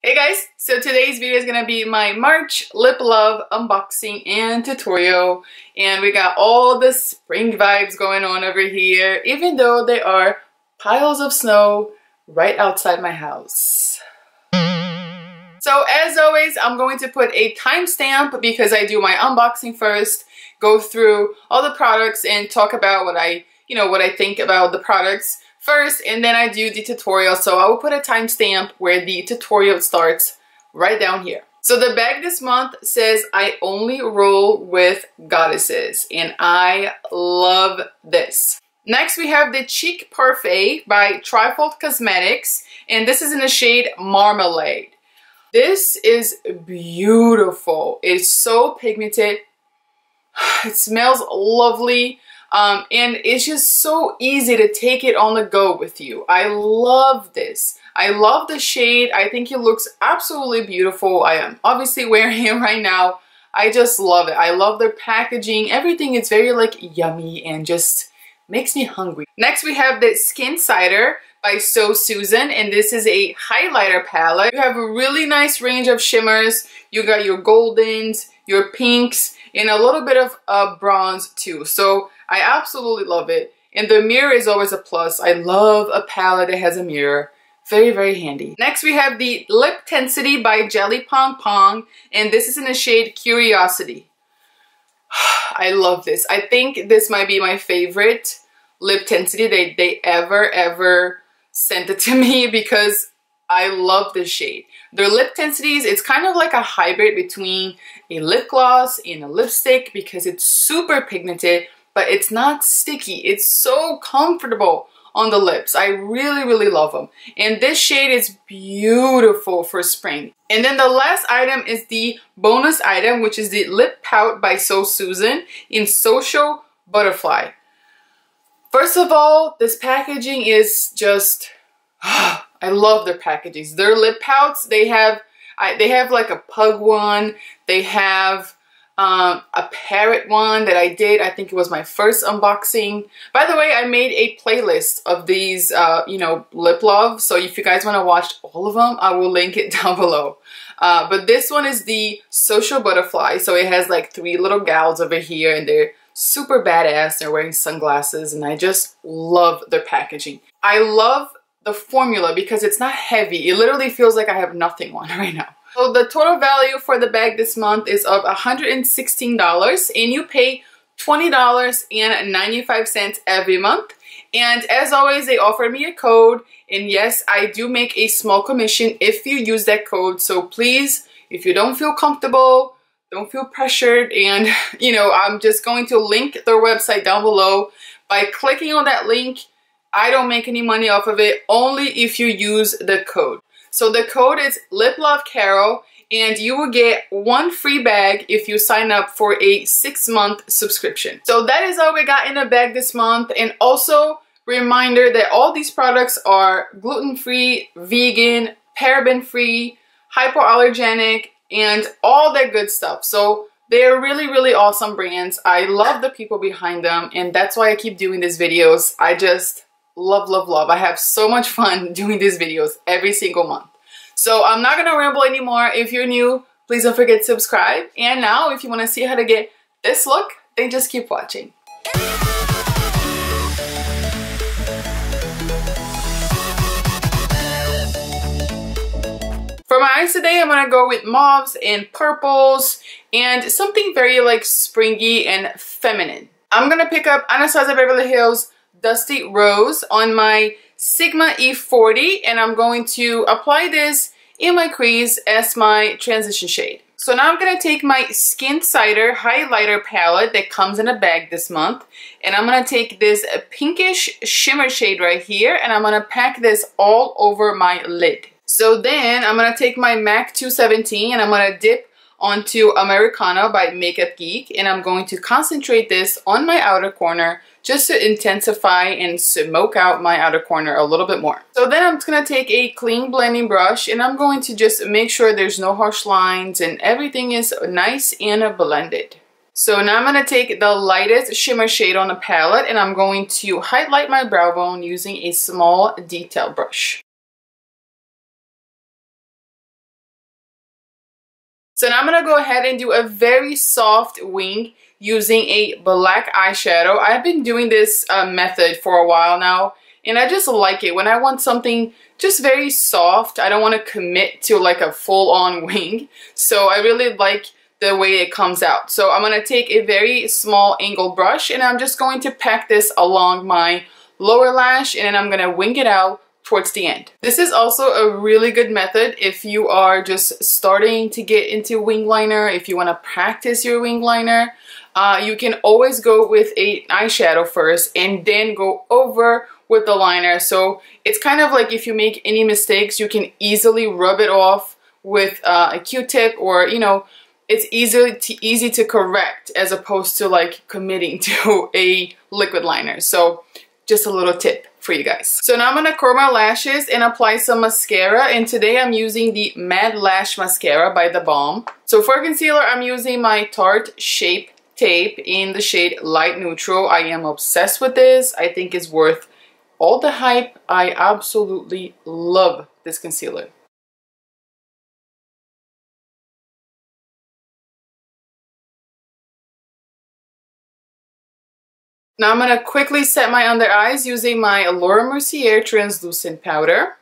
Hey guys, so today's video is going to be my March Lip Love unboxing and tutorial and we got all the spring vibes going on over here even though there are piles of snow right outside my house. So as always, I'm going to put a timestamp because I do my unboxing first, go through all the products and talk about what I, you know, what I think about the products first and then I do the tutorial. So I will put a timestamp where the tutorial starts right down here. So the bag this month says I only roll with goddesses and I love this. Next we have the Cheek Parfait by Trifle Cosmetics and this is in the shade Marmalade. This is beautiful. It's so pigmented. It smells lovely. Um, and it's just so easy to take it on the go with you. I love this. I love the shade. I think it looks absolutely beautiful. I am obviously wearing it right now. I just love it. I love their packaging. Everything is very like yummy and just makes me hungry. Next we have the Skinsider by So Susan and this is a highlighter palette. You have a really nice range of shimmers. You got your goldens, your pinks, and a little bit of uh, bronze too. So I absolutely love it. And the mirror is always a plus. I love a palette that has a mirror. Very, very handy. Next, we have the Lip Tensity by Jelly Pong Pong. And this is in the shade Curiosity. I love this. I think this might be my favorite lip tensity they, they ever, ever sent it to me because I love this shade. Their lip tensities, it's kind of like a hybrid between a lip gloss and a lipstick because it's super pigmented, but it's not sticky. It's so comfortable on the lips. I really, really love them. And this shade is beautiful for spring. And then the last item is the bonus item, which is the Lip Pout by So Susan in Social Butterfly. First of all, this packaging is just... I love their packaging. Their lip pouts, they have I, they have like a pug one. They have um, a parrot one that I did. I think it was my first unboxing. By the way, I made a playlist of these, uh, you know, lip love. So if you guys want to watch all of them, I will link it down below. Uh, but this one is the Social Butterfly. So it has like three little gals over here and they're super badass. They're wearing sunglasses and I just love their packaging. I love the formula because it's not heavy. It literally feels like I have nothing on right now. So the total value for the bag this month is of $116 and you pay $20.95 every month. And as always, they offered me a code. And yes, I do make a small commission if you use that code. So please, if you don't feel comfortable, don't feel pressured. And, you know, I'm just going to link their website down below. By clicking on that link, I don't make any money off of it, only if you use the code. So the code is Lip Love Carol and you will get one free bag if you sign up for a six month subscription. So that is all we got in the bag this month. And also reminder that all these products are gluten-free, vegan, paraben-free, hypoallergenic, and all that good stuff. So they're really, really awesome brands. I love the people behind them and that's why I keep doing these videos. I just love, love, love. I have so much fun doing these videos every single month. So I'm not gonna ramble anymore. If you're new, please don't forget to subscribe. And now if you wanna see how to get this look, then just keep watching. For my eyes today, I'm gonna go with mauves and purples and something very like springy and feminine. I'm gonna pick up Anastasia Beverly Hills Dusty Rose on my Sigma E40 and I'm going to apply this in my crease as my transition shade. So now I'm going to take my Skinsider highlighter palette that comes in a bag this month and I'm going to take this pinkish shimmer shade right here and I'm going to pack this all over my lid. So then I'm going to take my MAC 217 and I'm going to dip onto Americano by Makeup Geek and I'm going to concentrate this on my outer corner just to intensify and smoke out my outer corner a little bit more. So then I'm just going to take a clean blending brush and I'm going to just make sure there's no harsh lines and everything is nice and blended. So now I'm going to take the lightest shimmer shade on the palette and I'm going to highlight my brow bone using a small detail brush. So now I'm going to go ahead and do a very soft wing using a black eyeshadow. I've been doing this uh, method for a while now and I just like it. When I want something just very soft, I don't want to commit to like a full-on wing. So I really like the way it comes out. So I'm going to take a very small angle brush and I'm just going to pack this along my lower lash and then I'm going to wing it out towards the end. This is also a really good method if you are just starting to get into wing liner, if you want to practice your wing liner. Uh, you can always go with a eyeshadow first and then go over with the liner. So it's kind of like if you make any mistakes, you can easily rub it off with uh, a q-tip or, you know, it's easy to, easy to correct as opposed to like committing to a liquid liner. So just a little tip for you guys. So now I'm gonna curl my lashes and apply some mascara and today I'm using the Mad Lash Mascara by The Balm. So for concealer I'm using my Tarte Shape Tape in the shade Light Neutral. I am obsessed with this. I think it's worth all the hype. I absolutely love this concealer. Now I'm going to quickly set my under eyes using my Laura Mercier translucent powder.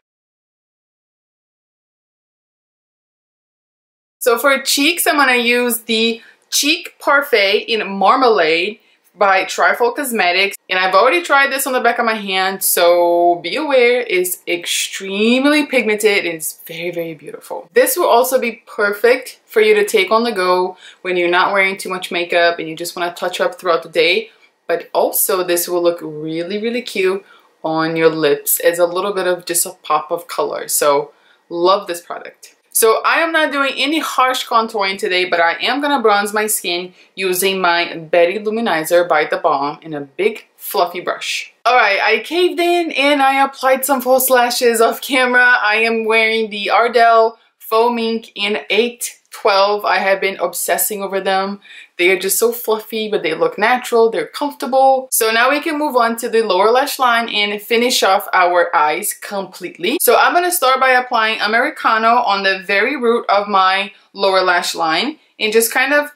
So for cheeks, I'm going to use the Cheek Parfait in Marmalade by Trifle Cosmetics. And I've already tried this on the back of my hand, so be aware it's extremely pigmented and it's very, very beautiful. This will also be perfect for you to take on the go when you're not wearing too much makeup and you just want to touch up throughout the day but also this will look really, really cute on your lips as a little bit of just a pop of color. So love this product. So I am not doing any harsh contouring today, but I am gonna bronze my skin using my Betty-Lou Manizer by The Balm in a big fluffy brush. Alright, I caved in and I applied some false lashes off camera. I am wearing the Ardell Faux Mink in 812. I have been obsessing over them. They are just so fluffy, but they look natural, they're comfortable. So now we can move on to the lower lash line and finish off our eyes completely. So I'm gonna start by applying Americano on the very root of my lower lash line and just kind of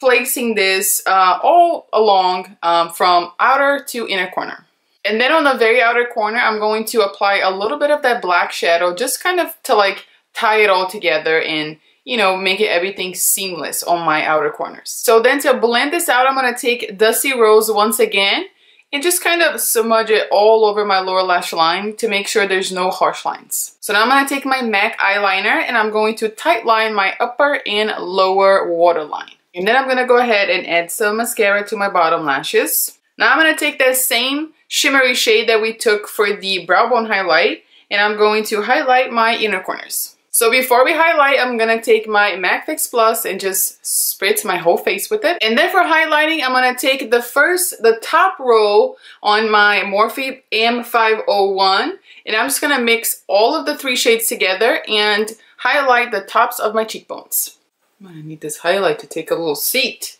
placing this uh, all along um, from outer to inner corner. And then on the very outer corner, I'm going to apply a little bit of that black shadow just kind of to like tie it all together and you know, make it everything seamless on my outer corners. So then to blend this out, I'm to take Dusty Rose once again and just kind of smudge it all over my lower lash line to make sure there's no harsh lines. So now I'm to take my MAC eyeliner and I'm going to tight line my upper and lower waterline. And then I'm to go ahead and add some mascara to my bottom lashes. Now I'm to take that same shimmery shade that we took for the brow bone highlight and I'm going to highlight my inner corners. So before we highlight, I'm gonna take my MAC Fix Plus and just spritz my whole face with it. And then for highlighting, I'm gonna take the first, the top row on my Morphe M501, and I'm just gonna mix all of the three shades together and highlight the tops of my cheekbones. I'm gonna need this highlight to take a little seat.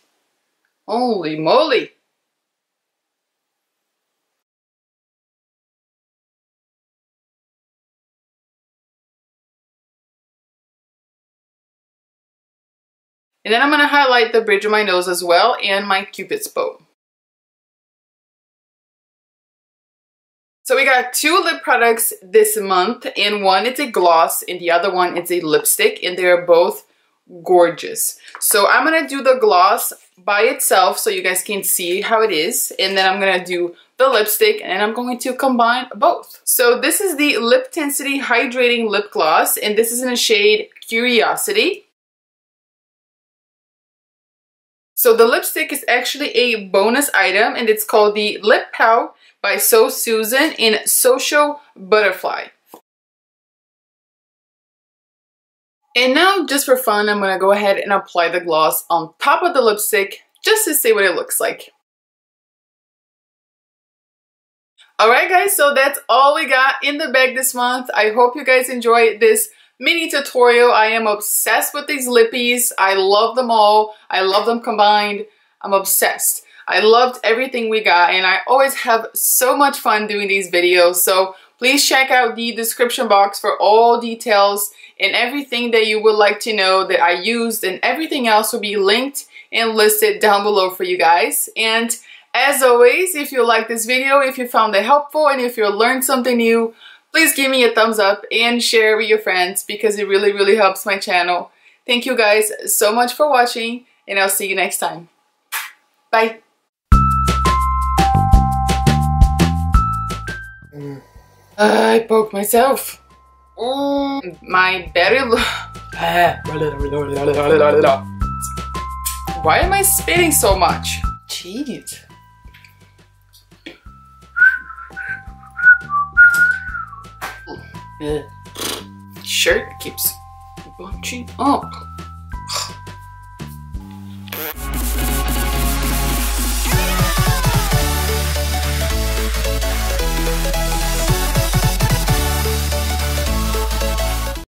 Holy moly! And then I'm going to highlight the bridge of my nose as well and my cupid's bow. So we got two lip products this month and one it's a gloss and the other one it's a lipstick and they're both gorgeous. So I'm going to do the gloss by itself so you guys can see how it is and then I'm going to do the lipstick and I'm going to combine both. So this is the Lip Tensity Hydrating Lip Gloss and this is in a shade Curiosity. So the lipstick is actually a bonus item and it's called the Lip Pout by So Susan in Social Butterfly. And now, just for fun, I'm to go ahead and apply the gloss on top of the lipstick just to see what it looks like. Alright guys, so that's all we got in the bag this month. I hope you guys enjoyed this mini tutorial. I am obsessed with these lippies. I love them all. I love them combined. I'm obsessed. I loved everything we got and I always have so much fun doing these videos. So Please check out the description box for all details and everything that you would like to know that I used and everything else will be linked and listed down below for you guys. And as always, if you like this video, if you found it helpful, and if you learned something new, please give me a thumbs up and share with your friends because it really, really helps my channel. Thank you guys so much for watching and I'll see you next time. Bye. I poked myself. Mm, my battery. Why am I spitting so much? Jeez. Shirt keeps bunching up.